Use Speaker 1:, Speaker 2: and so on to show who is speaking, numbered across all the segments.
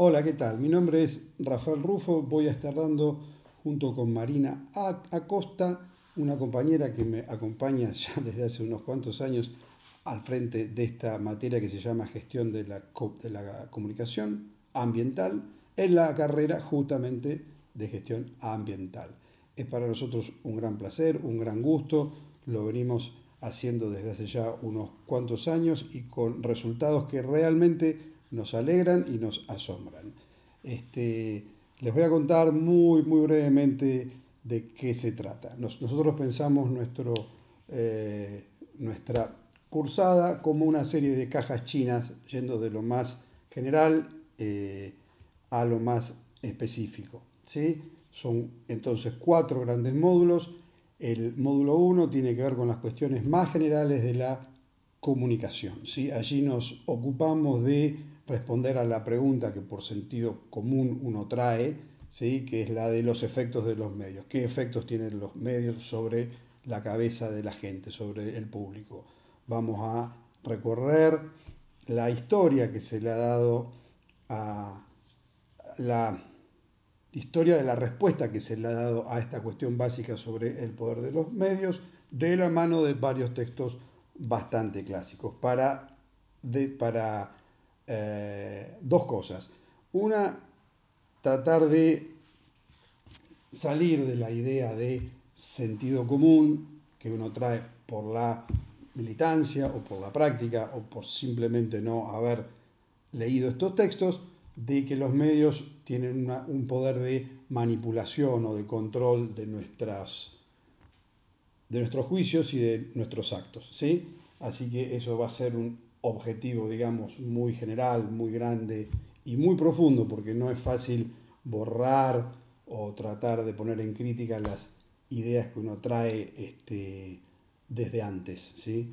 Speaker 1: Hola, ¿qué tal? Mi nombre es Rafael Rufo. Voy a estar dando junto con Marina Acosta, una compañera que me acompaña ya desde hace unos cuantos años al frente de esta materia que se llama gestión de la, comunicación ambiental en la carrera justamente de gestión ambiental. Es para nosotros un gran placer, un gran gusto. Lo venimos haciendo desde hace ya unos cuantos años y con resultados que realmente nos alegran y nos asombran. Este, les voy a contar muy, muy brevemente de qué se trata. nosotros pensamos nuestro, eh, nuestra cursada como una serie de cajas chinas, yendo de lo más general eh, a lo más específico. ¿sí? Son entonces cuatro grandes módulos. El módulo 1 tiene que ver con las cuestiones más generales de la comunicación. ¿sí? Allí nos ocupamos de responder a la pregunta que por sentido común uno trae, ¿sí? que es la de los efectos de los medios. ¿Qué efectos tienen los medios sobre la cabeza de la gente, sobre el público? Vamos a recorrer la historia que se le ha dado a la historia de la respuesta que se le ha dado a esta cuestión básica sobre el poder de los medios de la mano de varios textos bastante clásicos para, de, para eh, dos cosas. Una, tratar de salir de la idea de sentido común que uno trae por la militancia o por la práctica o por simplemente no haber leído estos textos, de que los medios tienen un poder de manipulación o de control de, nuestras, de nuestros juicios y de nuestros actos. ¿sí? Así que eso va a ser un objetivo, digamos, muy general, muy grande y muy profundo, porque no es fácil borrar o tratar de poner en crítica las ideas que uno trae este, desde antes. ¿sí?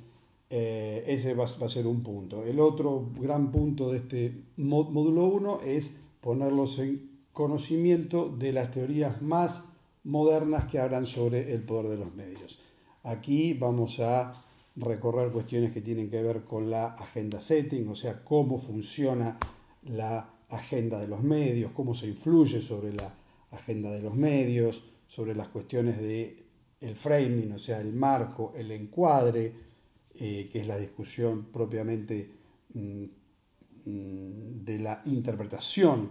Speaker 1: Eh, ese va, a ser un punto. El otro gran punto de este módulo 1 es ponerlos en conocimiento de las teorías más modernas que hablan sobre el poder de los medios. Aquí vamos a recorrer cuestiones que tienen que ver con la agenda setting, o sea, cómo funciona la agenda de los medios, cómo se influye sobre la agenda de los medios, sobre las cuestiones de framing, o sea, el marco, el encuadre, eh, que es la discusión propiamente mm, mm, de la interpretación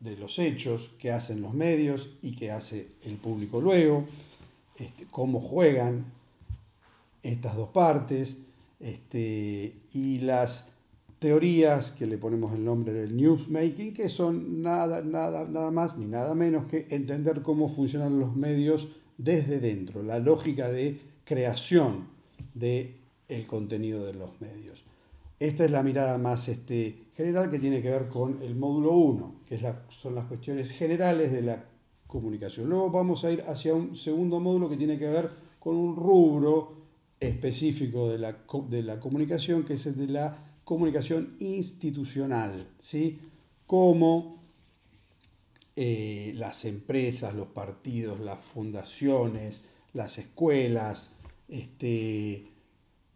Speaker 1: de los hechos que hacen los medios y que hace el público luego, este, cómo juegan estas dos partes este, y las teorías que le ponemos el nombre del newsmaking, que son nada, nada, nada más ni nada menos que entender cómo funcionan los medios desde dentro, la lógica de creación del el contenido de los medios. Esta es la mirada más este, general que tiene que ver con el módulo 1, que son las cuestiones generales de la comunicación. Luego vamos a ir hacia un segundo módulo que tiene que ver con un rubro específico de la, de la comunicación, que es el de la comunicación institucional, ¿sí? Cómo eh, las empresas, los partidos, las fundaciones, las escuelas, este,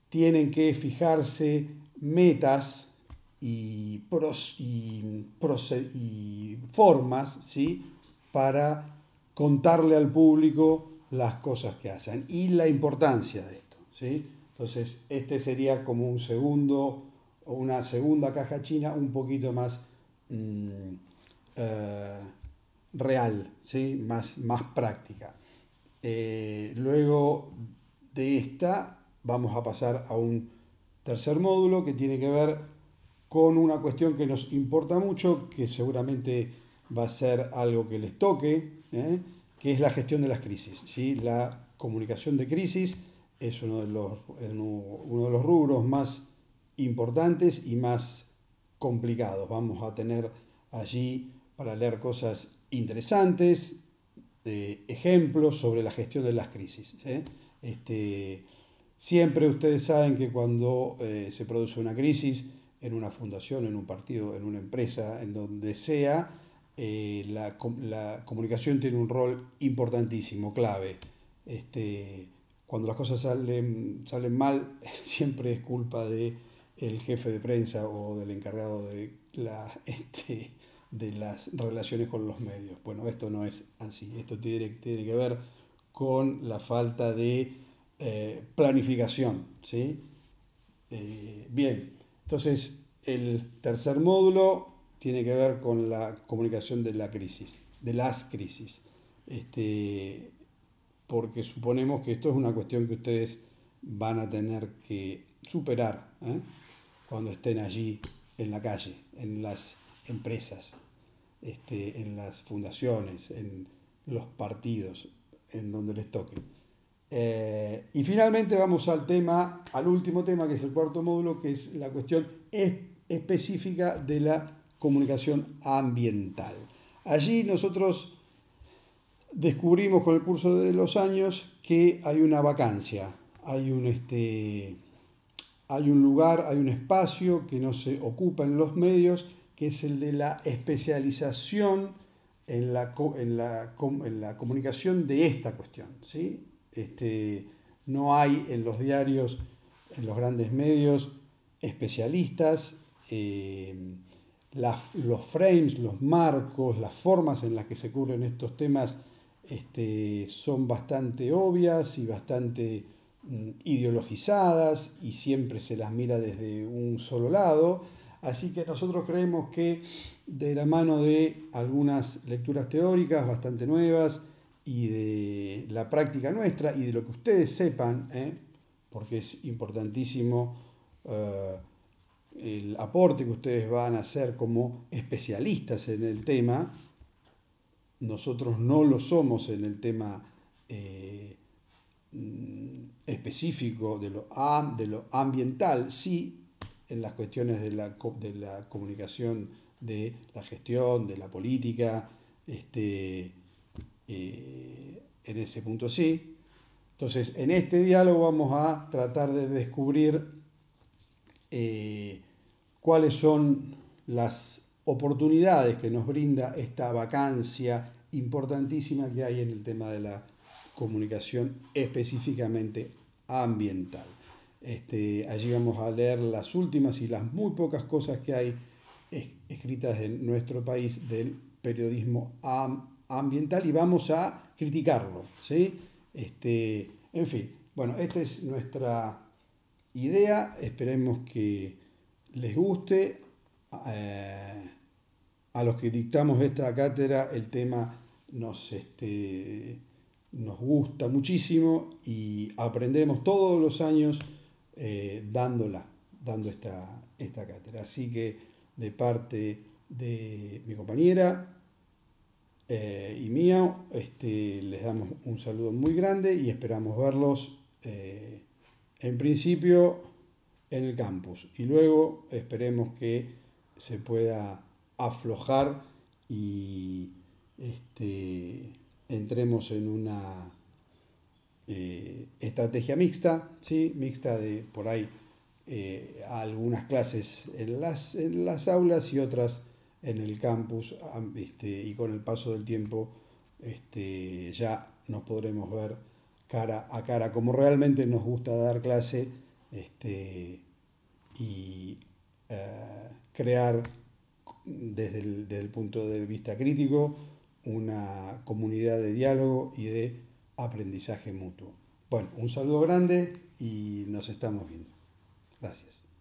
Speaker 1: tienen que fijarse metas y, pros, y, y formas ¿sí? Para contarle al público las cosas que hacen y la importancia de ¿sí? Entonces, este sería como un segundo una segunda caja china un poquito más mm, eh, real, ¿sí? más, más práctica. Eh, luego de esta vamos a pasar a un tercer módulo que tiene que ver con una cuestión que nos importa mucho, que seguramente va a ser algo que les toque, ¿eh? que es la gestión de las crisis, ¿sí? la comunicación de crisis es uno de los, uno de los rubros más importantes y más complicados. Vamos a tener allí para leer cosas interesantes, ejemplos sobre la gestión de las crisis. ¿eh? Este, siempre ustedes saben que cuando eh, se produce una crisis en una fundación, en un partido, en una empresa, en donde sea, eh, la, la, comunicación tiene un rol importantísimo, clave. Este, cuando las cosas salen, salen mal, siempre es culpa de jefe de prensa o del encargado de este, de las relaciones con los medios. Bueno, esto no es así, esto tiene, tiene que ver con la falta de eh, planificación. ¿sí? Eh, bien, entonces el tercer módulo tiene que ver con la comunicación de la crisis, de las crisis. Este, porque suponemos que esto es una cuestión que ustedes van a tener que superar ¿eh? cuando estén allí en la calle, en las empresas, este, en las fundaciones, en los partidos, en donde les toque. Eh, y finalmente vamos al tema, al último tema, que es el cuarto módulo, que es la cuestión específica de la comunicación ambiental. Allí nosotros descubrimos con el curso de los años que hay una vacancia, hay un, este, hay un lugar, hay un espacio que no se ocupa en los medios, que es el de la especialización en la, en la, en la comunicación de esta cuestión. ¿sí? Este, no hay en los diarios, en los grandes medios, especialistas. Eh, los frames, los marcos, las formas en las que se cubren estos temas este, son bastante obvias y bastante mm, ideologizadas y siempre se las mira desde un solo lado. Así que nosotros creemos que de la mano de algunas lecturas teóricas bastante nuevas y de la práctica nuestra y de lo que ustedes sepan, ¿eh? porque es importantísimo eh, el aporte que ustedes van a hacer como especialistas en el tema, nosotros no lo somos en el tema eh, mm, específico de lo, de lo ambiental, sí en las cuestiones de la, de la comunicación, de la gestión, de la política, este, eh, en ese punto sí. Entonces, en este diálogo vamos a tratar de descubrir eh, cuáles son las oportunidades que nos brinda esta vacancia importantísima que hay en el tema de la comunicación específicamente ambiental. Este, allí vamos a leer las últimas y las muy pocas cosas que hay escritas en nuestro país del periodismo ambiental y vamos a criticarlo. ¿sí? Este, en fin, bueno, esta es nuestra idea, esperemos que les guste. Eh, a los que dictamos esta cátedra el tema nos, este, nos gusta muchísimo y aprendemos todos los años eh, dándola, dando esta, esta cátedra. Así que de parte de mi compañera eh, y mía, este, les damos un saludo muy grande y esperamos verlos en principio en el campus y luego esperemos que se pueda aflojar y este, entremos en una eh, estrategia mixta, ¿sí? mixta de por ahí eh, algunas clases en las, en las aulas y otras en el campus este, y con el paso del tiempo este, ya nos podremos ver cara a cara como realmente nos gusta dar clase este, y eh, crear desde el, punto de vista crítico, una comunidad de diálogo y de aprendizaje mutuo. Bueno, un saludo grande y nos estamos viendo. Gracias.